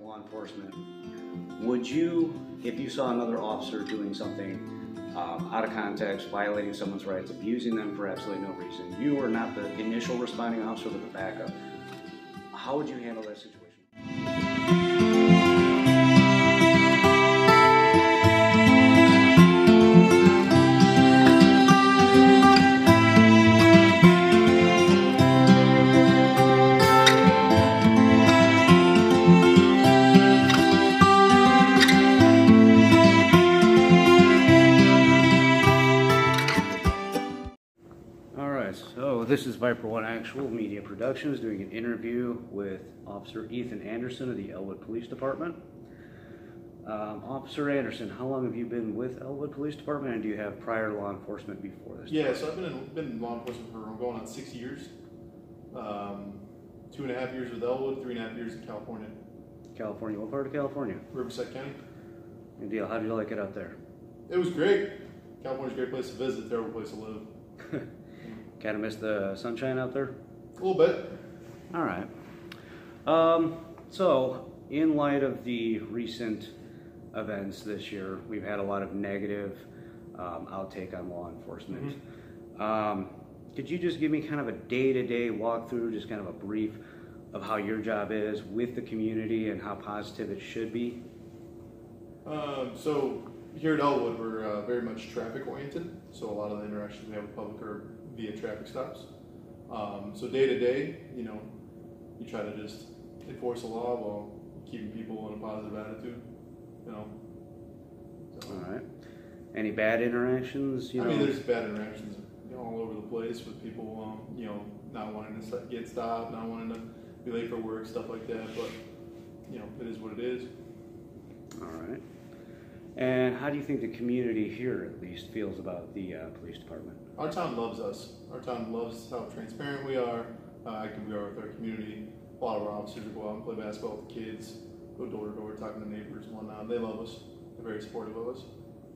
law enforcement, would you, if you saw another officer doing something um, out of context, violating someone's rights, abusing them for absolutely no reason, you are not the initial responding officer but the backup, how would you handle that situation? Right, so this is Viper One Actual Media Productions doing an interview with Officer Ethan Anderson of the Elwood Police Department. Um, Officer Anderson, how long have you been with Elwood Police Department, and do you have prior law enforcement before this? Yeah, so I've been in, been in law enforcement for I'm going on six years. Um, two and a half years with Elwood, three and a half years in California, California, what part of California? Riverside County. Good deal. How did you like it out there? It was great. California's a great place to visit, terrible place to live. kind of miss the sunshine out there? A little bit. All right. Um, so, in light of the recent events this year, we've had a lot of negative um, outtake on law enforcement. Um, could you just give me kind of a day-to-day walkthrough, just kind of a brief of how your job is with the community and how positive it should be? Um, so here at Elwood, we're uh, very much traffic oriented. So a lot of the interactions we have with public are via traffic stops. Um, so day to day, you know, you try to just enforce the law while keeping people in a positive attitude. You know. So, All right. Any bad interactions? You I know? mean, there's bad interactions you know, all over the place with people, um, you know, not wanting to get stopped, not wanting to be late for work, stuff like that. But you know, it is what it is. All right. And how do you think the community here, at least, feels about the uh, police department? Our town loves us. Our town loves how transparent we are, how active we are with our community. A lot of our officers go out and play basketball with the kids, go door to door talking to neighbors and whatnot. They love us. They're very supportive of us.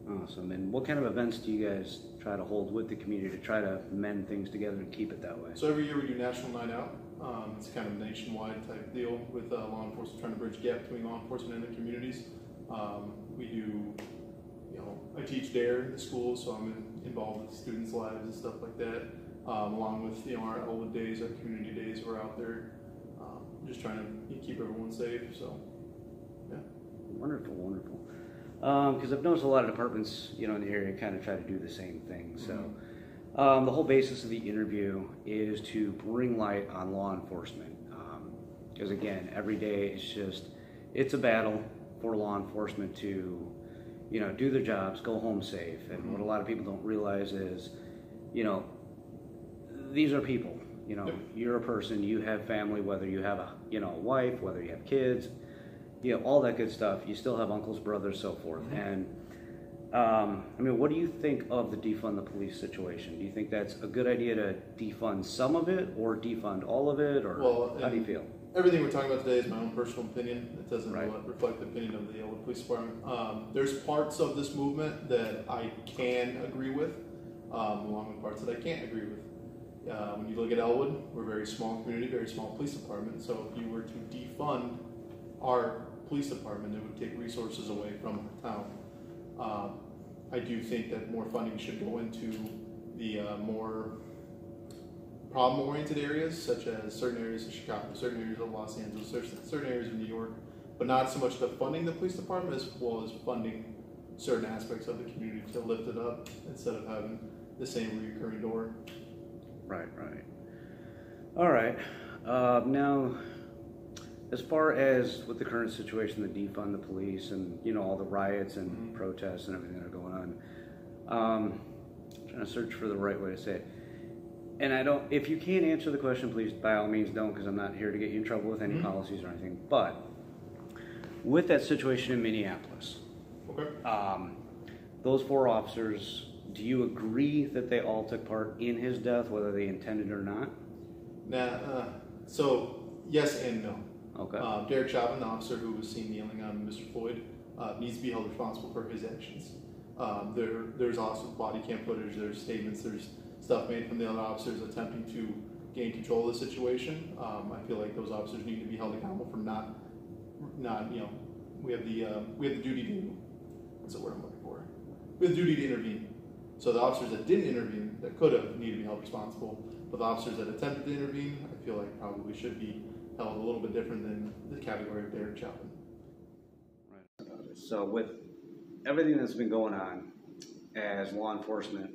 Awesome. And what kind of events do you guys try to hold with the community to try to mend things together and keep it that way? So every year we do National Night Out. Um, it's kind of a nationwide type deal with uh, law enforcement trying to bridge gap between law enforcement and the communities. Um, we do, you know, I teach DARE in the school, so I'm in, involved with students' lives and stuff like that. Um, along with you know our Elwood days, our community days, we're out there um, just trying to keep everyone safe. So yeah. Wonderful, wonderful. Because I've noticed a lot of departments, you know, in the area kind of try to do the same thing. So, um, the whole basis of the interview is to bring light on law enforcement. Because again, every day it's just it's a battle for law enforcement to, you know, do their jobs, go home safe. And what a lot of people don't realize is, you know, these are people. You know, Yep. you're a person. You have family. Whether you have a, you know, a wife, whether you have kids, you know, all that good stuff. You still have uncles, brothers, so forth. And um, I mean, what do you think of the defund the police situation? Do you think that's a good idea to defund some of it, or defund all of it, or Well, how do you feel? Everything we're talking about today is my own personal opinion. It doesn't Right. reflect the opinion of the Elwood Police Department. Um, there's parts of this movement that I can agree with, um, along with parts that I can't agree with. Uh, when you look at Elwood, we're a very small community, very small police department. So if you were to defund our police department, it would take resources away from our town. Um, I do think that more funding should go into the uh, more problem-oriented areas, such as certain areas of Chicago, certain areas of Los Angeles, certain certain areas of New York, but not so much the funding the police department as well as funding certain aspects of the community to lift it up instead of having the same recurring door. Right, right. All right. Uh, now, as far as with the current situation, the defund the police, and you know all the riots and Mhm. protests and everything that are going on, um, trying to search for the right way to say it. And I don't. If you can't answer the question, please by all means don't, because I'm not here to get you in trouble with any Mhm. policies or anything. But with that situation in Minneapolis, Okay. um, those four officers, do you agree that they all took part in his death, whether they intended or not? Now, uh, so yes and no. Okay. Uh, Derek Chauvin, the officer who was seen kneeling on Mr. Floyd, uh, needs to be held responsible for his actions. Um, there, there's also body cam footage, there's statements, there's stuff made from the other officers attempting to gain control of the situation. Um, I feel like those officers need to be held accountable for not not, you know, we have the, uh, we have the duty to, what's the word I'm looking for? We have the duty to intervene. So the officers that didn't intervene, that could have, need to be held responsible. But the officers that attempted to intervene, I feel like probably should be held a little bit different than the category of Derek Chapman. So with everything that's been going on as law enforcement,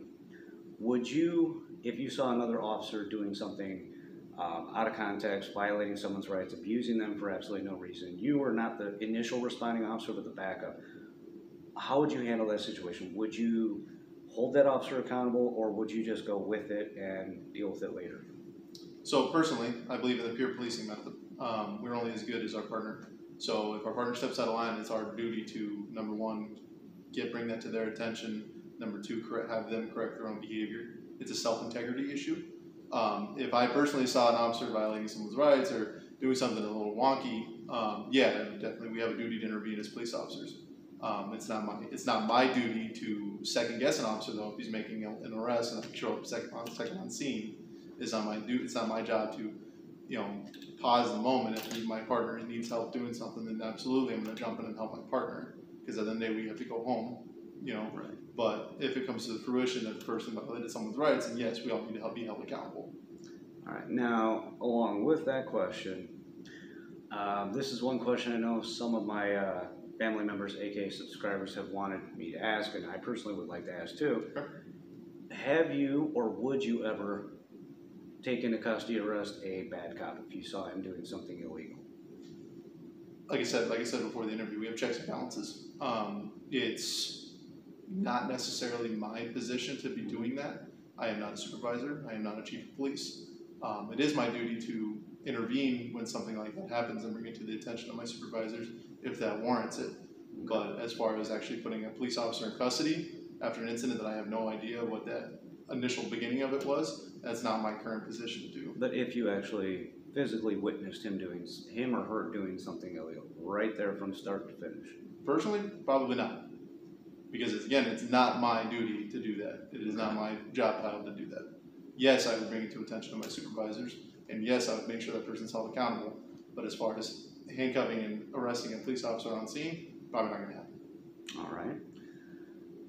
would you, if you saw another officer doing something um, out of context, violating someone's rights, abusing them for absolutely no reason, you were not the initial responding officer but the backup, how would you handle that situation? Would you hold that officer accountable or would you just go with it and deal with it later? So personally, I believe in the peer policing method. Um, we're only as good as our partner. So if our partner steps out of line, it's our duty to number one, get bring that to their attention. Number two, correct, have them correct their own behavior. It's a self integrity issue. Um, if I personally saw an officer violating someone's rights or doing something a little wonky, um, yeah, definitely we have a duty to intervene as police officers. Um, it's not my it's not my duty to second guess an officer though if he's making an arrest and I show up second on second on scene. It's not my duty. It's not my job to, you know, pause the moment if my partner needs help doing something. Then absolutely, I'm going to jump in and help my partner because at the end of the day we have to go home. You know, Right. but if it comes to the fruition that the person violated someone's rights, then yes, we all need to help be held accountable. All right, now, along with that question, um, this is one question I know some of my uh, family members, aka subscribers, have wanted me to ask, and I personally would like to ask too. Sure. Have you or would you ever take into custody arrest a bad cop if you saw him doing something illegal? like I said, like I said before the interview, we have checks and balances. Um, it's not necessarily my position to be doing that. I am not a supervisor. I am not a chief of police. Um, it is my duty to intervene when something like that happens and bring it to the attention of my supervisors if that warrants it. But as far as actually putting a police officer in custody after an incident that I have no idea what that initial beginning of it was, that's not my current position to do. But if you actually physically witnessed him doing, him or her doing something illegal, right there from start to finish, Personally, probably not. Because it's, again, it's not my duty to do that. It is not my job title to do that. Yes, I would bring it to attention of my supervisors, and yes, I would make sure that person's held accountable. But as far as handcuffing and arresting a police officer on scene, probably not gonna happen. All right.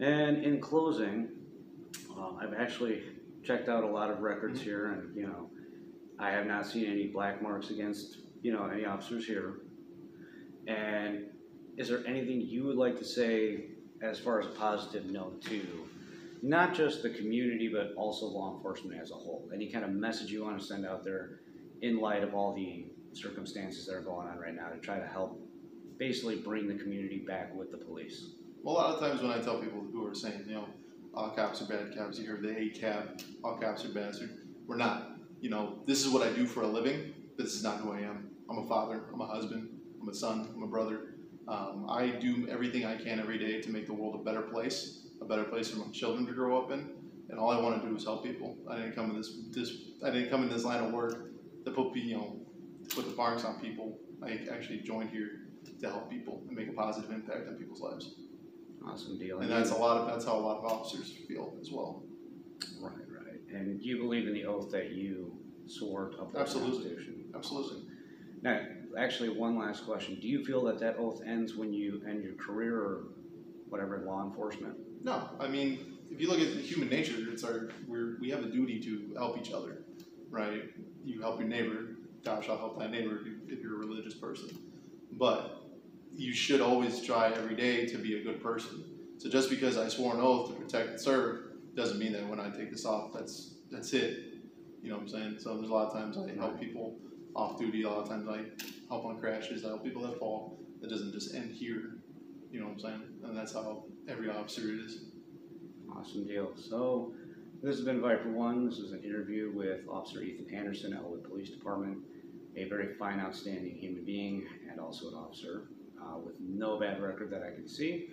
And in closing, uh, I've actually checked out a lot of records Mhm. here, and you know, I have not seen any black marks against you know any officers here. And is there anything you would like to say as far as a positive note to not just the community but also law enforcement as a whole? Any kind of message you want to send out there in light of all the circumstances that are going on right now to try to help basically bring the community back with the police? Well, a lot of times when I tell people who are saying, you know, all cops are bad cops, you hear the ACAB, all cops are bastard. We're not. You know, this is what I do for a living, this is not who I am. I'm a father, I'm a husband, I'm a son, I'm a brother. Um, I do everything I can every day to make the world a better place, a better place for my children to grow up in. And all I want to do is help people. I didn't come in this, this I didn't come in this line of work to put, you know, to put the marks on people. I actually joined here to help people and make a positive impact on people's lives. Awesome deal. And that's a lot of, that's how a lot of officers feel as well. Right, right. And you believe in the oath that you swore to uphold the Absolutely. Absolutely. Now, actually, one last question. Do you feel that that oath ends when you end your career or whatever in law enforcement? No, I mean, if you look at human nature, it's our, we're, we have a duty to help each other, right? You help your neighbor, thou shalt help thy neighbor if you're a religious person. But you should always try every day to be a good person. So just because I swore an oath to protect and serve, doesn't mean that when I take this off, that's, that's it. You know what I'm saying? So there's a lot of times I help people off duty, a lot of times I help on crashes, I help people that fall. It doesn't just end here. You know what I'm saying? And that's how every officer is. Awesome deal. So, this has been Viper One. This is an interview with Officer Ethan Anderson, Elwood Police Department. A very fine, outstanding human being and also an officer uh, with no bad record that I can see.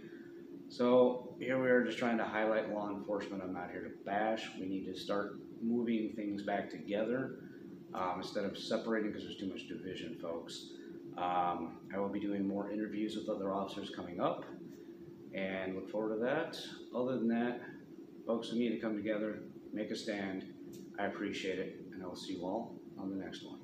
So, here we are just trying to highlight law enforcement. I'm not here to bash. We need to start moving things back together um, instead of separating because there's too much division, folks. Um, I will be doing more interviews with other officers coming up and look forward to that. Other than that, folks, we need to come together, make a stand. I appreciate it, and I will see you all on the next one.